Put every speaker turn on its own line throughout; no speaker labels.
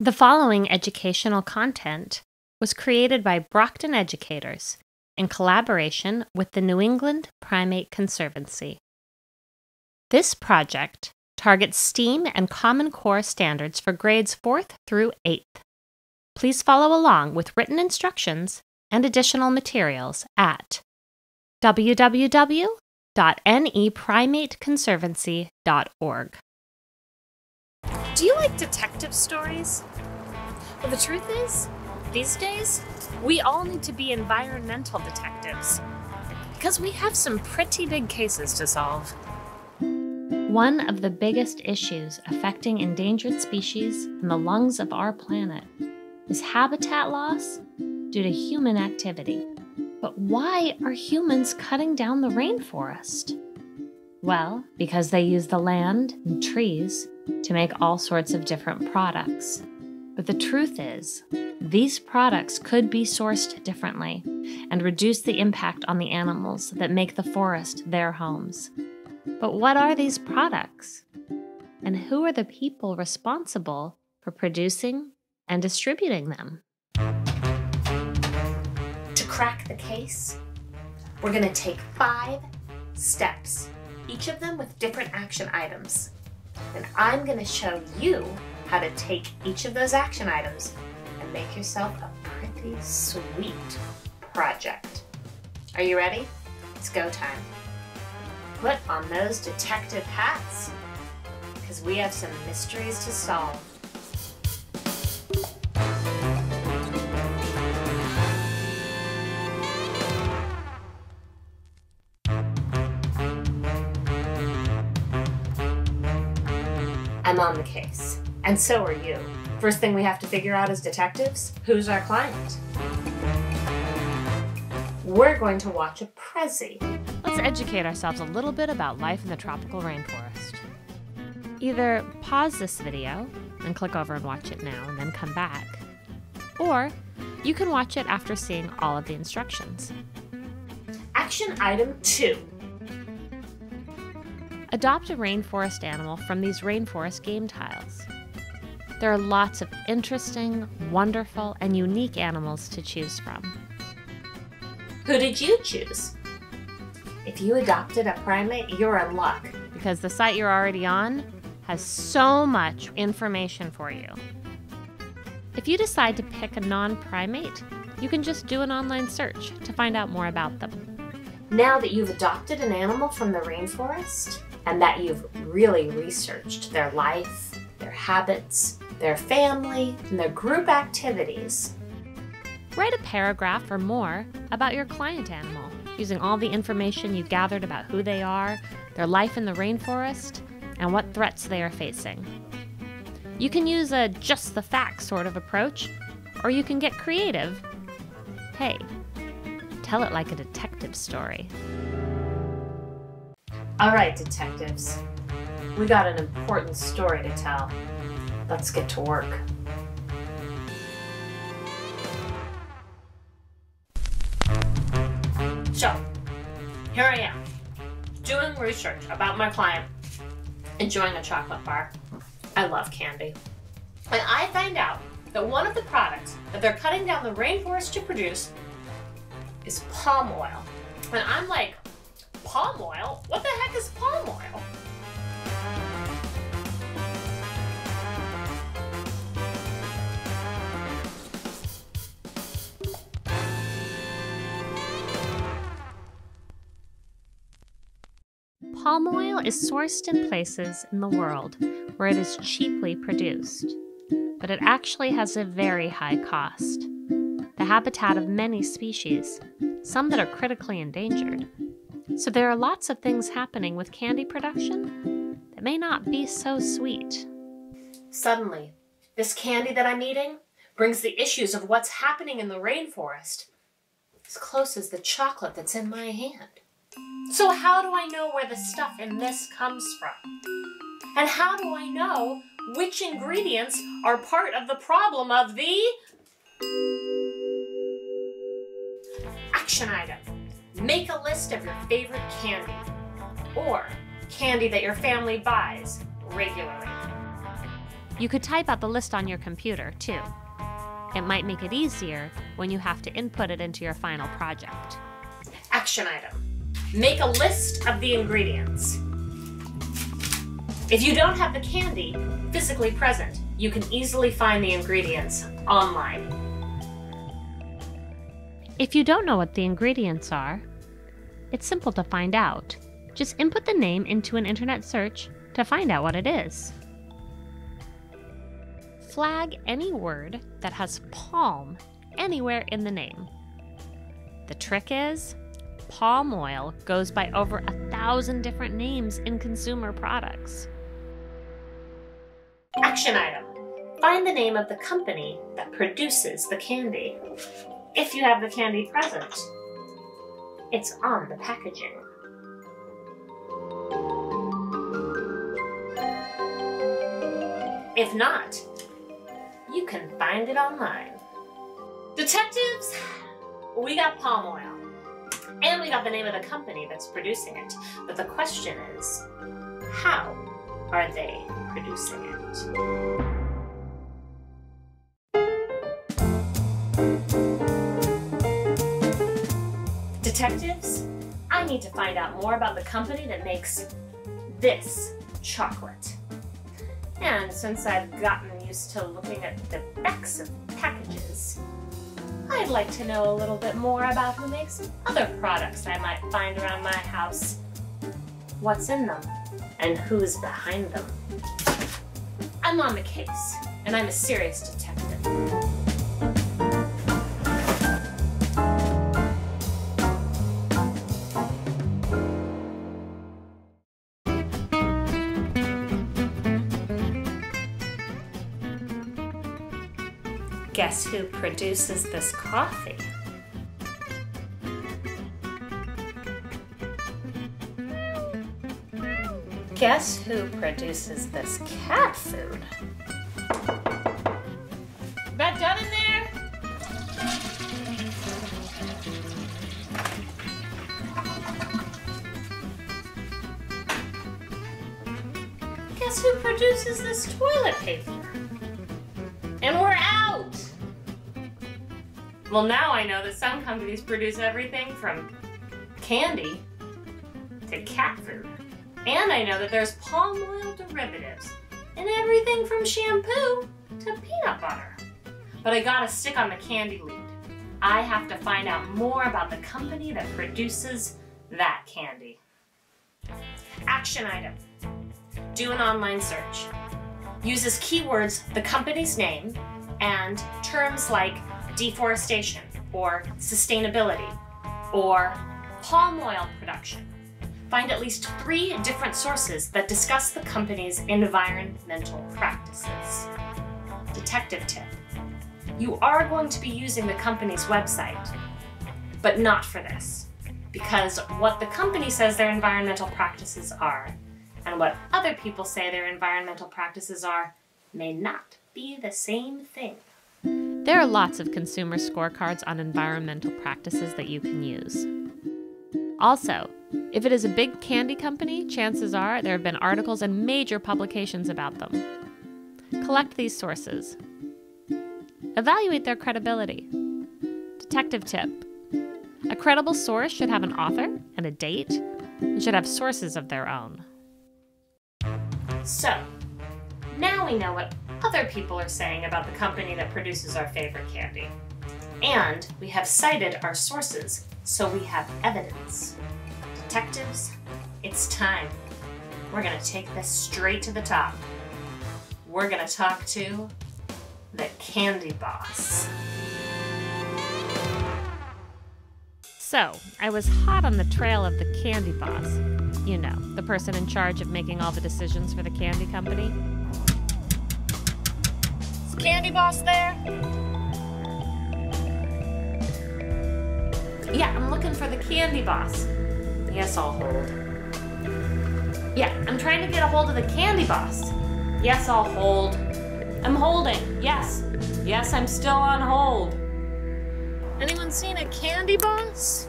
The following educational content was created by Brockton educators in collaboration with the New England Primate Conservancy. This project targets STEAM and Common Core standards for grades 4th through 8th. Please follow along with written instructions and additional materials at www.neprimateconservancy.org.
Do you like detective stories? Well, the truth is, these days, we all need to be environmental detectives. Because we have some pretty big cases to solve.
One of the biggest issues affecting endangered species and the lungs of our planet is habitat loss due to human activity. But why are humans cutting down the rainforest? Well, because they use the land and trees to make all sorts of different products. But the truth is, these products could be sourced differently and reduce the impact on the animals that make the forest their homes. But what are these products? And who are the people responsible for producing and distributing them?
To crack the case, we're going to take five steps, each of them with different action items. And I'm going to show you how to take each of those action items and make yourself a pretty sweet project. Are you ready? It's go time. Put on those detective hats because we have some mysteries to solve. I'm on the case. And so are you. First thing we have to figure out as detectives who's our client? We're going to watch a Prezi.
Let's educate ourselves a little bit about life in the tropical rainforest. Either pause this video and click over and watch it now and then come back, or you can watch it after seeing all of the instructions.
Action item two
Adopt a rainforest animal from these rainforest game tiles. There are lots of interesting, wonderful, and unique animals to choose from.
Who did you choose? If you adopted a primate, you're in luck.
Because the site you're already on has so much information for you. If you decide to pick a non primate, you can just do an online search to find out more about them.
Now that you've adopted an animal from the rainforest, and that you've really researched their life, their habits, their family, and their group activities.
Write a paragraph or more about your client animal, using all the information you've gathered about who they are, their life in the rainforest, and what threats they are facing. You can use a just the facts sort of approach, or you can get creative. Hey, tell it like a detective story.
All right, detectives. We got an important story to tell. Let's get to work. So, here I am, doing research about my client, enjoying a chocolate bar. I love candy. And I find out that one of the products that they're cutting down the rainforest to produce is palm oil. And I'm like, palm oil? What the heck is palm oil?
Palm oil is sourced in places in the world where it is cheaply produced, but it actually has a very high cost. The habitat of many species, some that are critically endangered. So there are lots of things happening with candy production that may not be so sweet.
Suddenly, this candy that I'm eating brings the issues of what's happening in the rainforest as close as the chocolate that's in my hand. So how do I know where the stuff in this comes from? And how do I know which ingredients are part of the problem of the action item? Make a list of your favorite candy or candy that your family buys regularly.
You could type out the list on your computer, too. It might make it easier when you have to input it into your final project.
Action item Make a list of the ingredients. If you don't have the candy physically present, you can easily find the ingredients online.
If you don't know what the ingredients are, it's simple to find out. Just input the name into an internet search to find out what it is. Flag any word that has palm anywhere in the name. The trick is, palm oil goes by over a thousand different names in consumer products.
Action item Find the name of the company that produces the candy. If you have the candy present, it's on the packaging. If not, you can find it online. Detectives, we got palm oil. And we got the name of the company that's producing it. But the question is, how are they producing it? Detectives, I need to find out more about the company that makes this chocolate. And since I've gotten used to looking at the backs of packages, I'd like to know a little bit more about who makes other products I might find around my house. What's in them, and who's behind them. I'm on the case, and I'm a serious detective. Guess who produces this coffee? Guess who produces this cat food? That done in there? Guess who produces this toilet paper? Well, now I know that some companies produce everything from candy to cat food. And I know that there's palm oil derivatives and everything from shampoo to peanut butter. But I gotta stick on the candy lead. I have to find out more about the company that produces that candy. Action item. Do an online search. Uses keywords the company's name and terms like deforestation or sustainability or palm oil production. Find at least three different sources that discuss the company's environmental practices. Detective tip. You are going to be using the company's website, but not for this. Because what the company says their environmental practices are and what other people say their environmental practices are may not be the same thing.
There are lots of consumer scorecards on environmental practices that you can use. Also, if it is a big candy company, chances are there have been articles and major publications about them. Collect these sources. Evaluate their credibility. Detective tip A credible source should have an author and a date and should have sources of their own.
So, now we know what other people are saying about the company that produces our favorite candy. And we have cited our sources, so we have evidence. Detectives, it's time. We're gonna take this straight to the top. We're gonna talk to the candy boss.
So, I was hot on the trail of the candy boss. You know, the person in charge of making all the decisions for the candy company.
Is Candy Boss there? Yeah, I'm looking for the candy boss. Yes, I'll hold. Yeah, I'm trying to get a hold of the candy boss. Yes, I'll hold. I'm holding. Yes. Yes, I'm still on hold. Anyone seen a candy boss?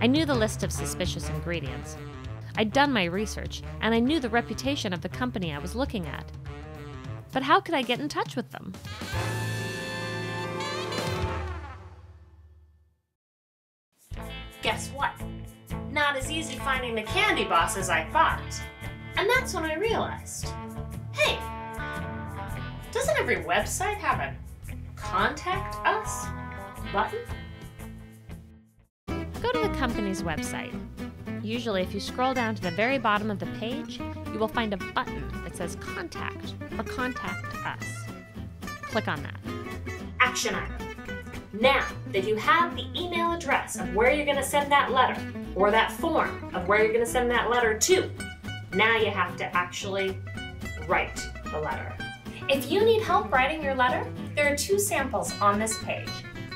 I knew the list of suspicious ingredients. I'd done my research, and I knew the reputation of the company I was looking at. But how could I get in touch with them?
Guess what? Not as easy finding the candy boss as I thought. And that's when I realized hey, doesn't every website have a contact us button?
Go to the company's website. Usually, if you scroll down to the very bottom of the page, you will find a button that says Contact or Contact Us. Click on that.
Action item. Now that you have the email address of where you're going to send that letter, or that form of where you're going to send that letter to, now you have to actually write the letter. If you need help writing your letter, there are two samples on this page.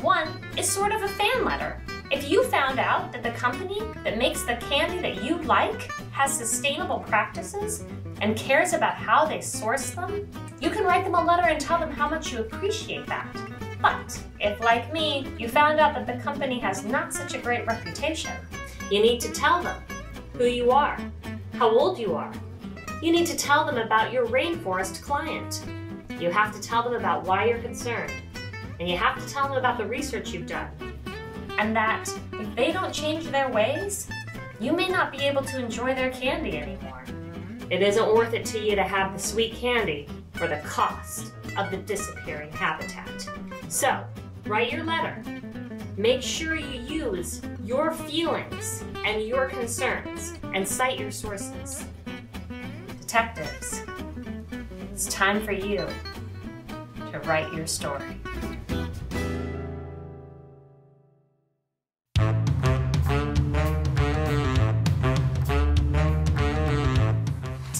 One is sort of a fan letter. If you found out that the company that makes the candy that you like has sustainable practices and cares about how they source them, you can write them a letter and tell them how much you appreciate that. But if, like me, you found out that the company has not such a great reputation, you need to tell them who you are, how old you are. You need to tell them about your rainforest client. You have to tell them about why you're concerned. And you have to tell them about the research you've done. And that if they don't change their ways, you may not be able to enjoy their candy anymore. It isn't worth it to you to have the sweet candy for the cost of the disappearing habitat. So, write your letter. Make sure you use your feelings and your concerns and cite your sources. Detectives, it's time for you to write your story.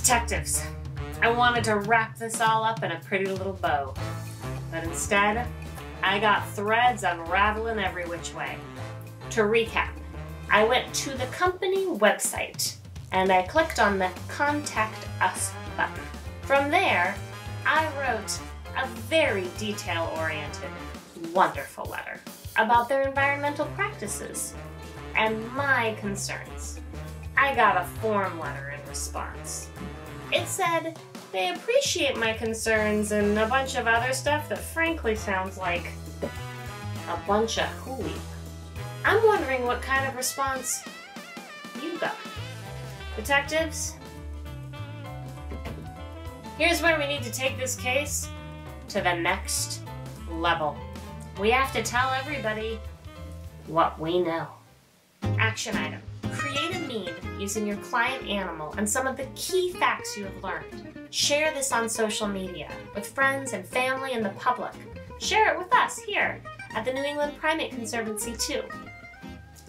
Detectives, I wanted to wrap this all up in a pretty little bow, but instead, I got threads unraveling every which way. To recap, I went to the company website and I clicked on the Contact Us button. From there, I wrote a very detail oriented, wonderful letter about their environmental practices and my concerns. I got a form letter in response. It said they appreciate my concerns and a bunch of other stuff that frankly sounds like a bunch of hooey. I'm wondering what kind of response you got. Detectives, here's where we need to take this case to the next level. We have to tell everybody what we know. Action item. Using your client animal and some of the key facts you have learned. Share this on social media with friends and family and the public. Share it with us here at the New England Primate Conservancy too.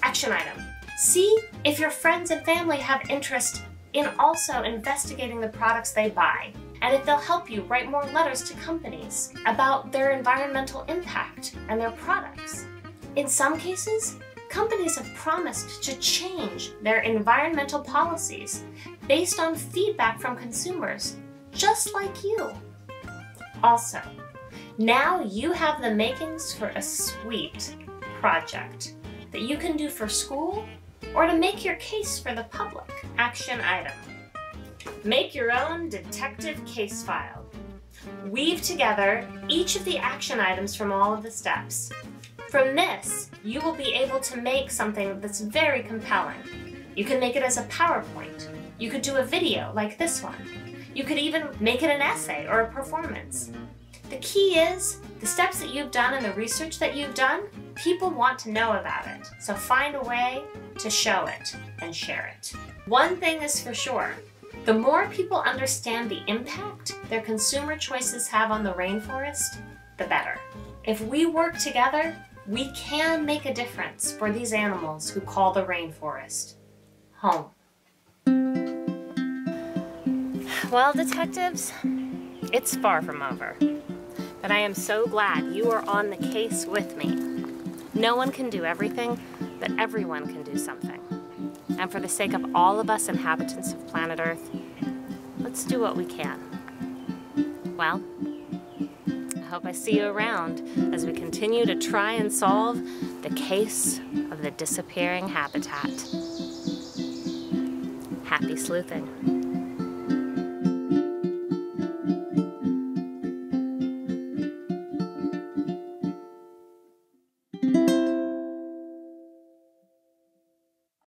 Action item. See if your friends and family have interest in also investigating the products they buy, and if they'll help you write more letters to companies about their environmental impact and their products. In some cases, companies have promised to change their environmental policies based on feedback from consumers, just like you. Also, now you have the makings for a sweet project that you can do for school or to make your case for the public. Action item. Make your own detective case file. Weave together each of the action items from all of the steps. From this, you will be able to make something that's very compelling. You can make it as a PowerPoint. You could do a video like this one. You could even make it an essay or a performance. The key is the steps that you've done and the research that you've done, people want to know about it. So find a way to show it and share it. One thing is for sure, the more people understand the impact their consumer choices have on the rainforest, the better. If we work together, we can make a difference for these animals who call the rainforest home. Well, detectives, it's far from over. But I am so glad you are on the case with me. No one can do everything, but everyone can do something. And for the sake of all of us inhabitants of planet Earth, let's do what we can. Well, hope I see you around as we continue to try and solve the case of the disappearing habitat. Happy sleuthing.